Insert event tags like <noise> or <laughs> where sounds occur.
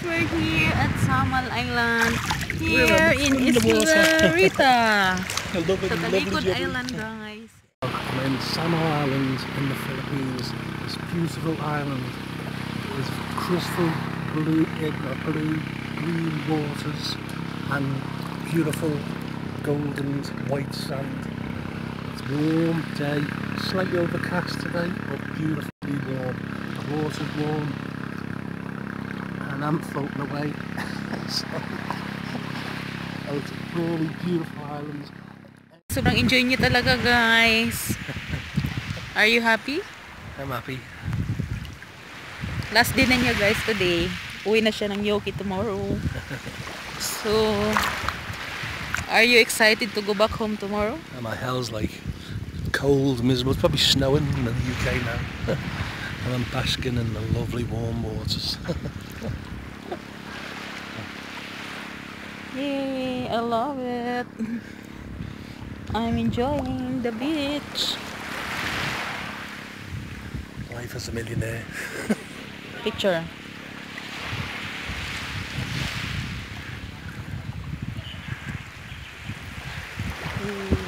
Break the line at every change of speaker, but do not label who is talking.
guys, we're here at Samal Island. Here
in.
Isla
Reta.
Sa
Talikud.
Island guys.
I'm in Samal Island in the Philippines. This beautiful island with crystal blue, eh, blue, green waters and beautiful golden white sand. It's a warm day, slightly overcast today, but beautifully warm. The water's warm and I'm floating away. <laughs> so, oh, it's a really beautiful island.
Sobrang enjoy niyo talaga guys. Are you happy?
I'm happy.
Last day na niya guys today. Uwi na siya ng UK tomorrow. So, are you excited to go back home tomorrow?
And my hell's like cold, miserable. It's probably snowing in the UK now. <laughs> and I'm basking in the lovely warm waters. <laughs>
I love it. I'm enjoying the beach.
Life as a millionaire.
Picture. Ooh. <laughs>